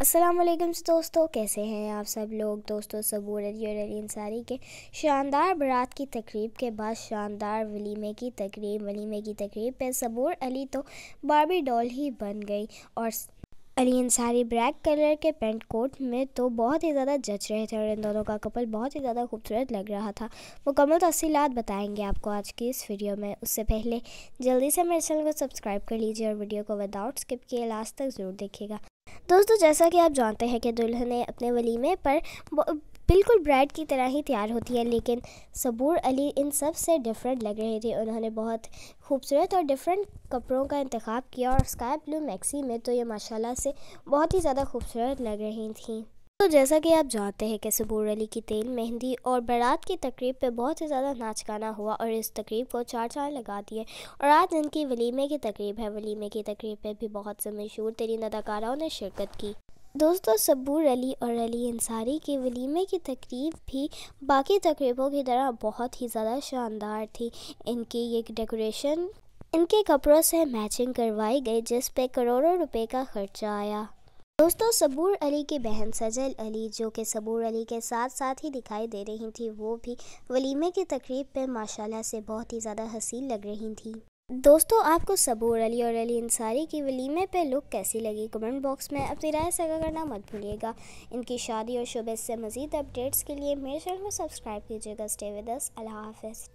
अस्सलाम वालेकुम दोस्तों, कैसे हैं आप सब लोग? दोस्तों, सबूर अली और अली अंसारी के शानदार बारात की तकरीब के बाद, शानदार वलीमे की तकरीब, वलीमे की तकरीब पे सबूर अली तो बारबी डॉल ही बन गई और अली अंसारी ब्लैक कलर के पेंट कोट में तो बहुत ही ज़्यादा जच रहे थे और इन दोनों का कपल बहुत ही ज़्यादा खूबसूरत लग रहा था। मुकम्मल तफसीत बताएँगे आपको आज की इस वीडियो में। उससे पहले जल्दी से मेरे चैनल को सब्सक्राइब कर लीजिए और वीडियो को विदाउट स्किप किए लास्ट तक ज़रूर देखिएगा। दोस्तों, जैसा कि आप जानते हैं कि दुल्हन ने अपने वलीमे पर बिल्कुल ब्राइड की तरह ही तैयार होती है, लेकिन सबूर अली इन सबसे डिफरेंट लग रहे थे। उन्होंने बहुत खूबसूरत और डिफरेंट कपड़ों का इंतखब किया और स्काई ब्लू मैक्सी में तो ये माशाल्लाह से बहुत ही ज़्यादा खूबसूरत लग रही थी। तो जैसा कि आप जानते हैं कि सबूर अली की तेल, मेहंदी और बारात की तकरीब पे बहुत ही ज़्यादा नाच गाना हुआ और इस तकरीब को चार चार लगा दिए। और आज इनकी वलीमे की तकरीब है। वलीमे की तकरीब पे भी बहुत से मशहूर तरीन अदाकाराओं ने शिरकत की। दोस्तों, सबूर अली और अली अंसारी की वलीमे की तकरीब भी बाकी तकरीबों की तरह बहुत ही ज़्यादा शानदार थी। इनकी ये डेकोरेशन, इनके कपड़ों से मैचिंग करवाई गई, जिस पे करोड़ों रुपए का खर्चा आया। दोस्तों, सबूर अली की बहन सजल अली, जो कि सबूर अली के साथ साथ ही दिखाई दे रही थी, वो भी वलीमे की तकरीब पे माशाल्लाह से बहुत ही ज़्यादा हसीन लग रही थी। दोस्तों, आपको सबूर अली और अली अंसारी की वलीमे पे लुक कैसी लगी? कमेंट बॉक्स में अपनी राय सगा करना मत भूलिएगा। इनकी शादी और शुभ से मज़ीद अपडेट्स के लिए मेरे चैनल को सब्सक्राइब कीजिएगा। स्टे विद अस अल्लाह हाफिज़।